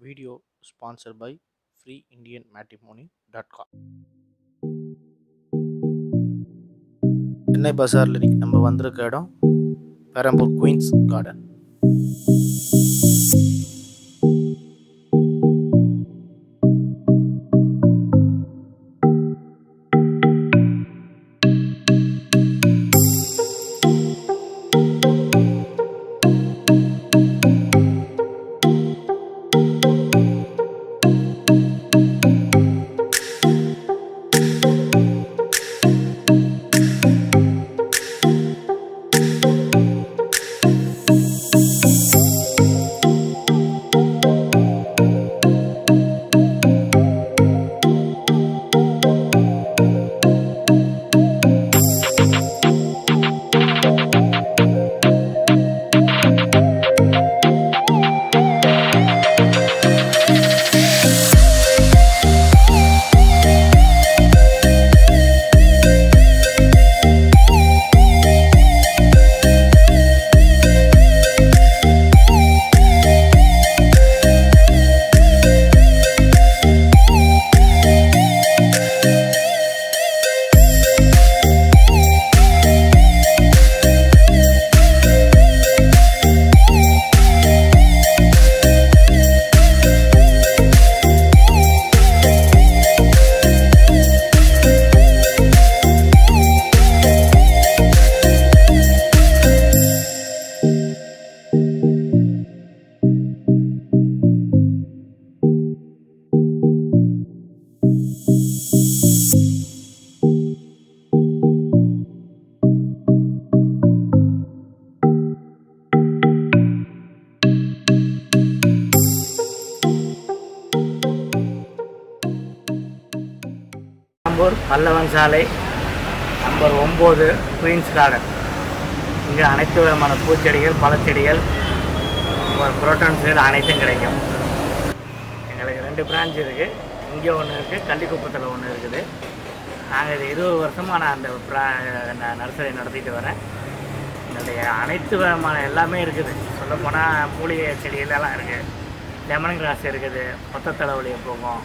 Video sponsor by free Indian matrimony dot com Chennai பஜாரில் இன்றைக்கி நம்ம வந்திருக்க இடம் பெரம்பூர் குயின்ஸ் கார்டன் சாலை நம்பர் ஒம்பது குயின்ஸ் கார்டன். இங்கே அனைத்து விதமான பூச்செடிகள் பழச்செடிகள் புரோட்டான் சைடு அனைத்தும் கிடைக்கும். எங்களுக்கு ரெண்டு பிரான்ச் இருக்குது இங்கே ஒன்று இருக்குது கள்ளிக்குப்பத்தில் ஒன்று இருக்குது. நாங்கள் இது இருபது வருஷமாக நான் அந்த ப்ரா நர்சரி நடத்திட்டு வரேன். எங்களுடைய அனைத்து விதமான எல்லாமே இருக்குது. சொல்லப்போனால் மூலிகை செடிகளெல்லாம் இருக்குது லெமன் கிராஸ் இருக்குது மொத்த தலைவலியை போகும்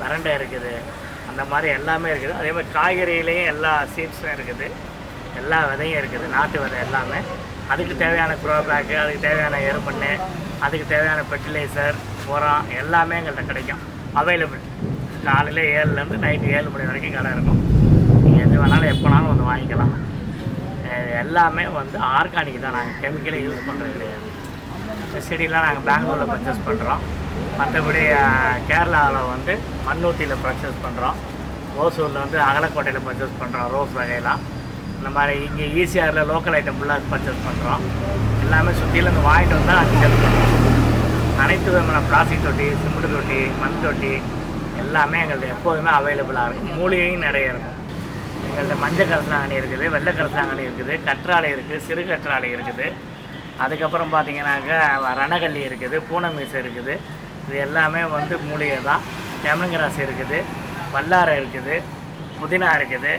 வரண்டை இருக்குது. அந்த மாதிரி எல்லாமே இருக்குது. அதே மாதிரி காய்கறியிலையும் எல்லா சீட்ஸும் இருக்குது. எல்லா விதையும் இருக்குது. நாட்டு விதை எல்லாமே. அதுக்கு தேவையான க்ரோ பேக்கு அதுக்கு தேவையான எருமண்ணு அதுக்கு தேவையான ஃபெர்டிலைசர் உரம் எல்லாமே எங்கள்கிட்ட கிடைக்கும். அவைலபிள் காலையில் ஏழுலேருந்து நைட்டு ஏழு மணி வரைக்கும் கடை இருக்கும். நீங்கள் எது வேணாலும் எப்போனாலும் வந்து வாங்கிக்கலாம். எல்லாமே வந்து ஆர்கானிக் தான். நாங்கள் கெமிக்கலே யூஸ் பண்ணுறது கிடையாது. செடியெலாம் நாங்கள் பெங்களூரில் பர்ச்சேஸ் பண்ணுறோம் மற்றபடி கேரளாவில் வந்து மண்ணூட்டியில் பர்ச்சேஸ் பண்ணுறோம் ஓசூரில் வந்து அகலக்கோட்டையில் பர்ச்சேஸ் பண்ணுறோம் ரோஸ் வகையெல்லாம் இந்த மாதிரி இங்கே ஈசிஆரில் லோக்கல் ஐட்டம் ஃபுல்லாக பர்ச்சேஸ் பண்ணுறோம் எல்லாமே சுற்றிலேருந்து வாங்கிட்டு வந்தால் அங்கே செல் பண்ணுறோம் அனைத்து விதமான பிளாஸ்டிக் தொட்டி சிமெண்ட் தொட்டி மண் தொட்டி எல்லாமே எங்கள்கிட்ட எப்போதுமே அவைலபிளாக இருக்கும் மூலிகையும் நிறைய இருக்கும் எங்கள்கிட்ட மஞ்சள் கரசாங்கணி இருக்குது வெள்ளை கரசாங்கணி இருக்குது கற்றாழை இருக்குது சிறு கற்றாழை இருக்குது. அதுக்கப்புறம் பார்த்தீங்கன்னாக்கா ரணகல்லி இருக்குது பூனை மீசை இருக்குது. இது எல்லாமே வந்து மூலிகை தான். லெமன் இருக்குது வல்லாரை இருக்குது புதினா இருக்குது.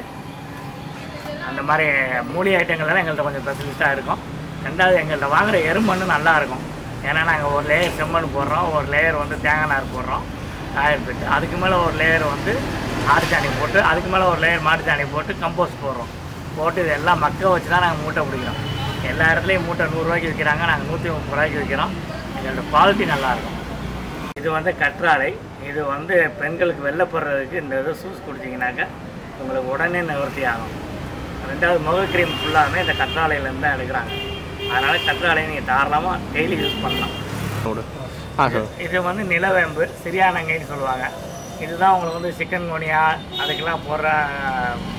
அந்த மாதிரி மூலிகை ஐட்டங்கள்லாம் எங்கள்கிட்ட கொஞ்சம் ஸ்பெஷலிஸ்ட்டாக இருக்கும். ரெண்டாவது எங்கள்கிட்ட வாங்குகிற எருமண் நல்லா இருக்கும். ஏன்னா நாங்கள் ஒரு லேயர் செம்மண் போடுறோம் ஒரு லேயர் வந்து தேங்காய் நார் போடுறோம் காயற்பட்டு அதுக்கு மேலே ஒரு லேயர் வந்து ஆட்டுச்சாணி போட்டு அதுக்கு மேலே ஒரு லேயர் மாட்டுச்சாணி போட்டு கம்போஸ்ட் போடுறோம். போட்டு இது எல்லாம் மக்க வச்சு தான் நாங்கள் மூட்டை பிடிக்கிறோம். எல்லா இடத்துலையும் மூட்டை நூறுரூவாய்க்கு விற்கிறாங்க நாங்கள் நூற்றி முப்பது ரூபாய்க்கு விற்கிறோம். எங்களோட குவாலிட்டி நல்லாயிருக்கும் இது வந்து கற்றாழை. இது வந்து பெண்களுக்கு வெள்ளை போடுறதுக்கு இந்த இது சூஸ் குடிச்சிங்கனாக்கா உங்களுக்கு உடனே நிவர்த்தி ஆகும். ரெண்டாவது முக க்ரீம் ஃபுல்லாமே இந்த கற்றாழையிலேருந்து தான் எடுக்கிறாங்க. அதனால் கற்றாழையை நீங்கள் தாராளமாக டெய்லி யூஸ் பண்ணலாம். இது வந்து நிலவேம்பு சிறியானங்கைன்னு சொல்லுவாங்க. இதுதான் உங்களுக்கு வந்து சிக்கன் குனியா அதுக்கெல்லாம் போடுற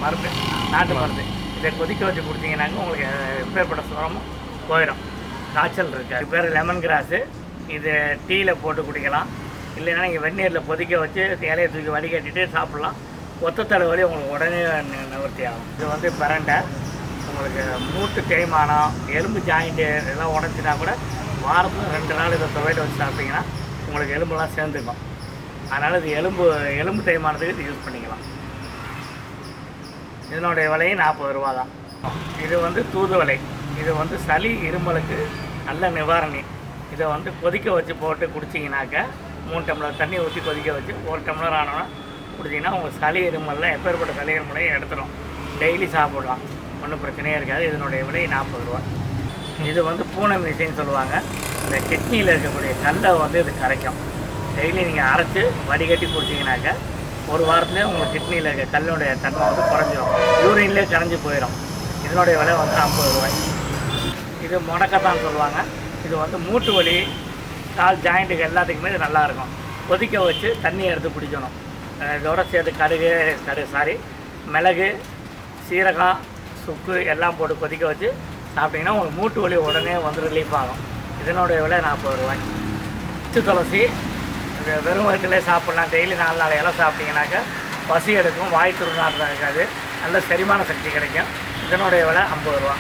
மருந்து நாட்டு மருந்து. இதை கொதிக்க வச்சு கொடுத்தீங்கன்னாக்க உங்களுக்கு எப்பேற்பட்ட சுரமும் போயிடும். காய்ச்சல் இருக்கு. அது பேர் லெமன் கிராஸு இது டீயில் போட்டு குடிக்கலாம். இல்லைன்னா நீங்கள் வெந்நீரில் கொதிக்க வச்சு இலையை தூக்கி வடிகட்டிட்டு சாப்பிட்லாம். ஒத்த தலைவலி உங்களுக்கு உடனே நிவர்த்தி ஆகும். இது வந்து பிரண்டை. உங்களுக்கு மூட்டு தேய்மானம் எலும்பு ஜாயிண்ட்டு இதெல்லாம் உடஞ்சினா கூட வாரத்தில் ரெண்டு நாள் இதை துவையில வச்சு சாப்பிட்டீங்கன்னா உங்களுக்கு எலும்பெல்லாம் சேர்ந்துக்கும். அதனால் இது எலும்பு எலும்பு தேய்மானத்துக்கு இது யூஸ் பண்ணிக்கலாம். இதனுடைய விலையும் நாற்பது ரூபா தான் இது வந்து தூதுவலை இது வந்து சளி இருமலுக்கு நல்ல நிவாரணி. இதை வந்து கொதிக்க வச்சு போட்டு குடிச்சிங்கனாக்கா மூணு டம்ளர் தண்ணி ஊற்றி கொதிக்க வச்சு ஒரு டம்ளர் ஆனோன்னா குடிச்சிங்கன்னா உங்கள் சளி இருமல்லாம் எப்பேற்பட்ட சளி இருமலையும் எடுத்துடும் டெய்லி சாப்பிடலாம். ஒன்றும் பிரச்சனையே இருக்காது. இதனுடைய விலை நாற்பது ரூபா. இது வந்து பூனை மிஷின்னு சொல்லுவாங்க. இந்த கிட்னியில் இருக்கக்கூடிய கல்லை வந்து இது கரைக்கும். டெய்லி நீங்கள் அரைச்சி வடிகட்டி குடிச்சிங்கனாக்கா ஒரு வாரத்துலேயே உங்கள் கிட்னியில் இருக்க கல்லுடைய தன்மை வந்து குறைஞ்சிடும் யூரின்லேயே கரைஞ்சி போயிடும் இதனுடைய விலை வந்து ஐம்பது ரூபாய். இது முடக்கத்தான் சொல்லுவாங்க. இது வந்து மூட்டு வலி கால் ஜாயிண்ட்டுக்கு எல்லாத்துக்குமே இது நல்லாயிருக்கும். கொதிக்க வச்சு தண்ணியை எடுத்து பிடிக்கணும் இதோட சேர்த்து கடுகு கடுகு சாரி மிளகு சீரகம் சுக்கு எல்லாம் போட்டு கொதிக்க வச்சு சாப்பிட்டிங்கன்னா உங்களுக்கு மூட்டு வலி உடனே வந்து ரிலீஃப் ஆகும். இதனுடைய விலை நாற்பது ரூபாய். பச்சை துளசி வெறும் வயிற்றுலேயே சாப்பிட்லாம். டெய்லி நாலு நாலு இலை சாப்பிட்டிங்கனாக்கா பசி எடுக்கும் வாய் துருநாட்டம் இருக்காது. நல்ல செரிமான சக்தி கிடைக்கும். இதனுடைய விலை ஐம்பது ரூபா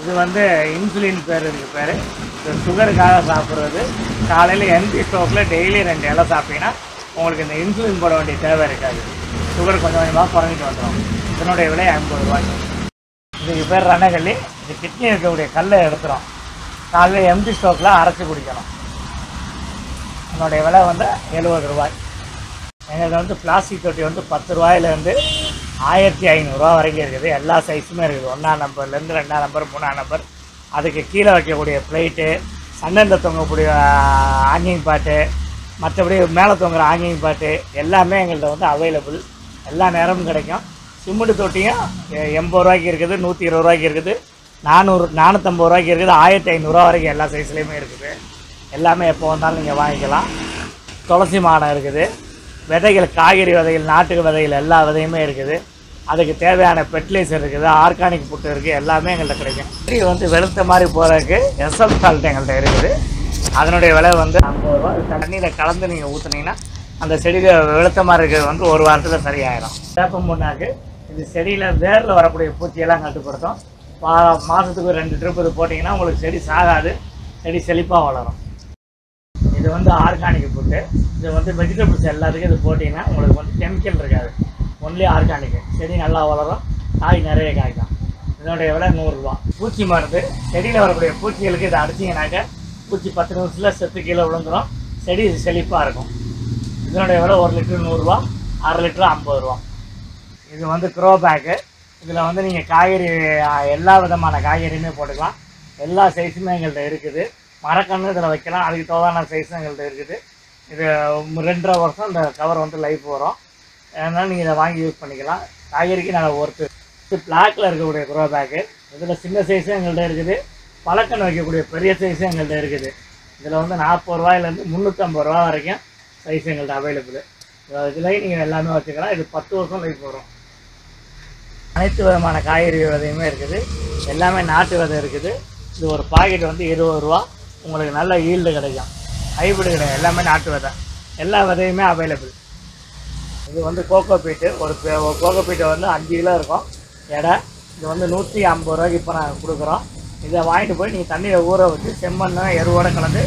இது வந்து இன்சுலின் பேர் இருக்கு பேர். இது சுகருக்காக சாப்பிட்றது. காலையில் எம்டி ஸ்டோக்கில் டெய்லி ரெண்டு இலை சாப்பிட்டீங்கன்னா உங்களுக்கு இந்த இன்சுலின் போட வேண்டிய தேவை இருக்காது. சுகர் கொஞ்சம் கொஞ்சமாக குறைஞ்சிட்டு வந்துடும் இதனுடைய விலை ஐம்பது ரூபாய். இதுக்கு பேர் ரணகல்லி. இது கிட்னி இருக்கக்கூடிய கல்லை எடுத்துரும். காலையில் எம்டி ஸ்டோக்கில் அரைச்சி குடிக்கணும். என்னுடைய விலை வந்து எழுபது ரூபாய். எங்களுக்கு வந்து பிளாஸ்டிக் தொட்டி வந்து பத்து ரூபாயிலேருந்து ஆயிரத்தி ஐநூறுரூவா வரைக்கும் இருக்குது. எல்லா சைஸுமே இருக்குது. ஒன்றாம் நம்பர்லேருந்து ரெண்டாம் நம்பர் மூணாம் நம்பர் அதுக்கு கீழே வைக்கக்கூடிய ப்ளேட்டு சண்டனில் தொங்கக்கூடிய ஆங்கிங் பாட்டு மற்றபடி மேலே தொங்குற ஆங்கிங் பாட்டு எல்லாமே எங்கள்கிட்ட வந்து அவைலபிள் எல்லா நேரமும் கிடைக்கும். சிமெண்ட் தொட்டியும் எண்பது ரூபாய்க்கு இருக்குது நூற்றி இருபது ரூபாய்க்கு இருக்குது. நானூறு நானூற்றம்பது ரூபாய்க்கு இருக்குது. ஆயிரத்தி ஐநூறுரூவா வரைக்கும் எல்லா சைஸ்லேயுமே இருக்குது. எல்லாமே எப்போ வந்தாலும் நீங்கள் வாங்கிக்கலாம். துளசி மாடம் இருக்குது. விதைகள் காய்கறி விதைகள் நாட்டு விதைகள் எல்லா விதையுமே இருக்குது. அதுக்கு தேவையான ஃபெர்டிலைசர் இருக்குது ஆர்கானிக் புட்டு இருக்குது எல்லாமே எங்கள்கிட்ட கிடைக்கும். செடி வந்து வெளுத்த மாதிரி போகிறதுக்கு எஸ்எல் சால்ட் எங்கள்கிட்ட இருக்குது. அதனுடைய விலை வந்து ஐம்பது ரூபா. தண்ணியில் கலந்து நீங்கள் ஊற்றுனீங்கன்னா அந்த செடியில் வெளுத்த மாதிரி இருக்கிறது வந்து ஒரு வாரத்தில் சரியாயிடும் வேப்பம் புண்ணாக்கு இது செடியில் வேரில் வரக்கூடிய பூச்சியெல்லாம் கட்டுப்படுத்தும் மா மாதத்துக்கு ரெண்டு ட்ரிப் இது போட்டிங்கன்னா உங்களுக்கு செடி சாகாது செடி செழிப்பாக வளரும். இது வந்து ஆர்கானிக் புட்டு இது வந்து வெஜிடபிள்ஸ் எல்லாத்துக்கும் இது போட்டிங்கன்னா உங்களுக்கு வந்து கெமிக்கல் இருக்காது. ஒன்லி ஆர்கானிக்கு செடி நல்லா வளரும். காய் நிறைய காய்க்கும் இதனுடைய விலை நூறுரூவா. பூச்சி மருந்து. செடியில் வரக்கூடிய பூச்சிகளுக்கு இதை அடிச்சிங்கனாக்க பூச்சி பத்து நிமிஷத்தில் செத்து கீழே விழுந்துரும். செடி செழிப்பாக இருக்கும். இதனுடைய விலை ஒரு லிட்டரு நூறுரூவா அரை லிட்டரு ஐம்பது ரூபா. இது வந்து க்ரோ பேக்கு இதில் வந்து நீங்கள் காய்கறி எல்லா விதமான காய்கறியுமே போட்டுக்கலாம். எல்லா சைஸுமே எங்கள்கிட்ட இருக்குது. மரக்கன்று இதில் வைக்கலாம். அதுக்கு தோதான சைஸும் எங்கள்கிட்ட இருக்குது. இது ரெண்டரை வருஷம் இந்த கவர் வந்து லைஃப் வரும். அதனால் நீங்கள் இதை வாங்கி யூஸ் பண்ணிக்கலாம். காய்கறிக்கு நல்ல ஒர்த்து இது பிளாக்கில் இருக்கக்கூடிய க்ரோ பேக்கு இதில் சின்ன சைஸும் எங்கள்கிட்ட இருக்குது. பழக்கம் வைக்கக்கூடிய பெரிய சைஸும் எங்கள்கிட்ட இருக்குது. இதில் வந்து நாற்பது ரூபாயிலேருந்து முந்நூற்றம்பது ரூபா வரைக்கும் சைஸ் எங்கள்கிட்ட அவைலபிள் இதுலேயும் நீங்கள் எல்லாமே வச்சுக்கலாம். இது பத்து வருஷம் லைஃப் வரும். அனைத்து விதமான காய்கறி விதையுமே இருக்குது. எல்லாமே நாட்டு விதை இருக்குது. இது ஒரு பாக்கெட் வந்து இருபது ரூபா. உங்களுக்கு நல்ல ஈல்டு கிடைக்கும். ஹைபிரிட் கிடையாது. எல்லாமே நாட்டு விதை. எல்லா விதையுமே அவைலபிள் இது வந்து கோகோ பீட்டு. ஒரு கோகோ பீட்டை வந்து அஞ்சு கிலோ இருக்கும். எடை இது வந்து நூற்றி ஐம்பது ரூபாய்க்கு இப்போ நாங்கள் கொடுக்குறோம். இதை வாங்கிட்டு போய் நீங்கள் தண்ணியில் ஊற வச்சு செம்மண்ணை எருவோடு கலந்து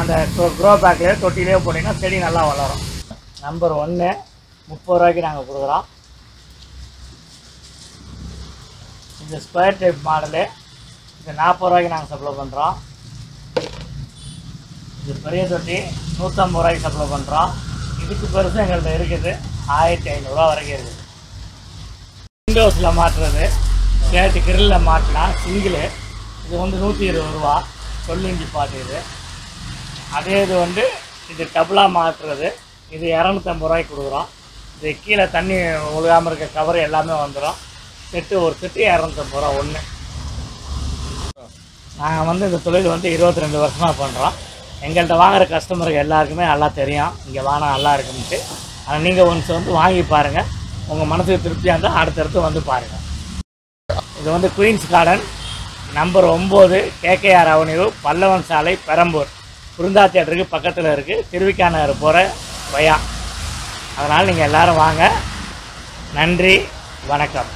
அந்த க்ரோ பேக்லேயோ தொட்டிலேயோ போட்டிங்கன்னா செடி நல்லா வளரும். நம்பர் ஒன்று முப்பது ரூபாய்க்கு நாங்கள் கொடுக்குறோம். இந்த ஸ்கொயர் டைப் மாடலு இது நாற்பது ரூபாய்க்கு நாங்கள் சப்ளை பண்ணுறோம் இது பெரிய தொட்டி நூற்றம்பது ரூபாய்க்கு சப்ளை பண்ணுறோம் இதுக்கு பெருசாக எங்கள்கிட்ட இருக்குது. ஆயிரத்தி ஐநூறுரூவா வரைக்கும் இருக்குது விண்டோஸில் மாட்டுறது கேட்டு கிரில்லில் மாட்டினா சிங்கிளு இது வந்து நூற்றி இருபது ரூபா. சொல்லு இஞ்சி பாட்டு இது. அதே இது வந்து இது டபுளாக மாற்றுறது. இது இரநூத்தம்பது ரூபாய்க்கு கொடுக்குறோம். இது கீழே தண்ணி ஒழுகாமல் இருக்க கவர் எல்லாமே வந்துடும் செட்டு ஒரு செட்டு இரநூத்தம்பது ரூபா ஒன்று நாங்கள் வந்து இந்த தொழில் வந்து இருபத்தி ரெண்டு வருஷமாக பண்ணுறோம் எங்கள்கிட்ட வாங்குற கஸ்டமருக்கு எல்லாருக்குமே நல்லா தெரியும். இங்கே வாங்கினா நல்லா இருக்குன்ட்டு. ஆனால் நீங்கள் ஒன்ஸ் வந்து வாங்கி பாருங்கள் உங்கள் மனசுக்கு திருப்தியாக இருந்தால் அடுத்தடுத்து வந்து பாருங்கள் இது வந்து குயின்ஸ் கார்டன் நம்பர் ஒம்பது கேகேஆர் அவென்யூ பல்லவன் சாலை பெரம்பூர். குருந்தா தேட்டருக்கு பக்கத்தில் இருக்குது திருவிக்கா நகர் போகிற வயா. அதனால் நீங்கள் எல்லோரும் வாங்க. நன்றி வணக்கம்.